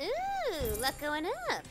Ooh, luck going up.